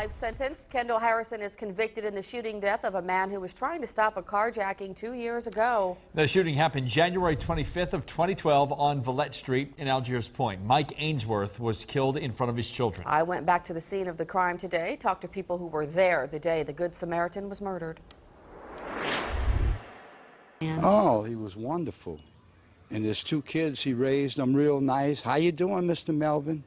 Life sentence. Kendall Harrison is convicted in the shooting death of a man who was trying to stop a carjacking two years ago. The shooting happened January 25th of 2012 on Vallette Street in Algiers Point. Mike Ainsworth was killed in front of his children. I went back to the scene of the crime today, talked to people who were there the day the Good Samaritan was murdered. Oh, he was wonderful. And his two kids, he raised them real nice. How you doing, Mr. Melvin?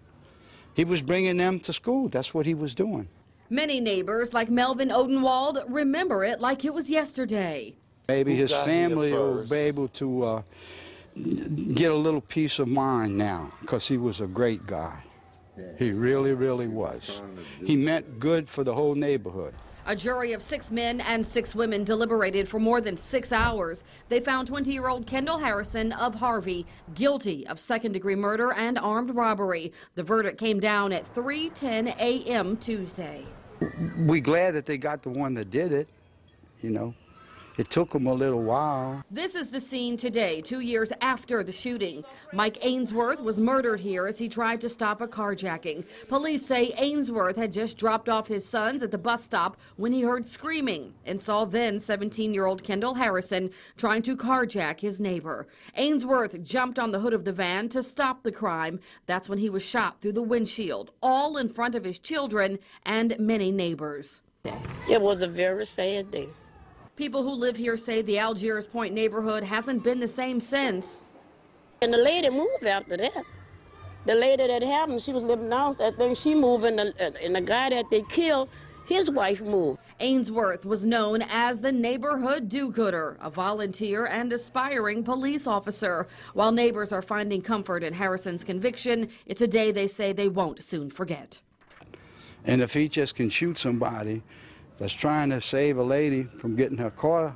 He was bringing them to school. That's what he was doing. Many neighbors, like Melvin Odenwald, remember it like it was yesterday. Maybe Who his family will be able to uh, get a little peace of mind now because he was a great guy. He really, really was. He meant good for the whole neighborhood. A jury of six men and six women deliberated for more than six hours. They found 20-year-old Kendall Harrison of Harvey guilty of second-degree murder and armed robbery. The verdict came down at 3:10 a.m. Tuesday. We glad that they got the one that did it, you know. It took them a little while. This is the scene today, two years after the shooting. Mike Ainsworth was murdered here as he tried to stop a carjacking. Police say Ainsworth had just dropped off his sons at the bus stop when he heard screaming and saw then 17-year-old Kendall Harrison trying to carjack his neighbor. Ainsworth jumped on the hood of the van to stop the crime. That's when he was shot through the windshield, all in front of his children and many neighbors. It was a very sad day. People who live here say the Algiers Point neighborhood hasn't been the same since. And the lady moved after that. The lady that happened, she was living out. I think she moved, and the, and the guy that they killed, his wife moved. Ainsworth was known as the neighborhood do-gooder, a volunteer and aspiring police officer. While neighbors are finding comfort in Harrison's conviction, it's a day they say they won't soon forget. And if he just can shoot somebody that's trying to save a lady from getting her car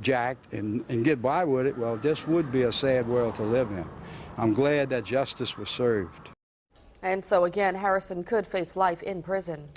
jacked and, and get by with it, well, this would be a sad world to live in. I'm glad that justice was served. And so again, Harrison could face life in prison.